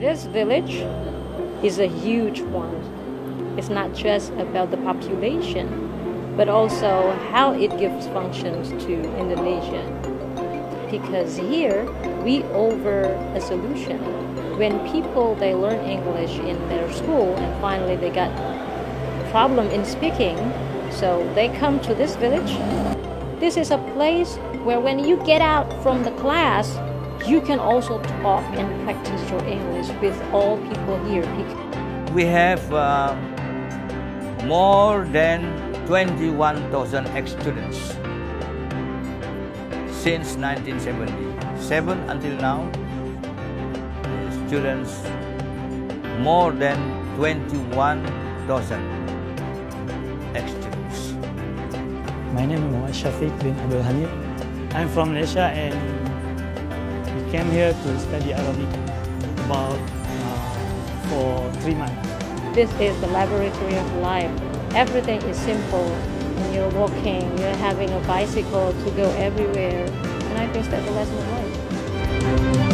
This village is a huge one. It's not just about the population, but also how it gives functions to Indonesia. Because here we offer a solution. When people they learn English in their school and finally they got problem in speaking, so they come to this village. This is a place where when you get out from the class, you can also talk and practice your English with all people here. We have uh, more than 21,000 ex-students since 1977 until now. Students more than 21,000 ex-students. My name is Muhammad Shafiq bin Abdul Hamid. I'm from Malaysia and we came here to study Arabic about uh, for three months. This is the laboratory of life. Everything is simple. You're walking, you're having a bicycle to go everywhere. And I think that's the lesson of life.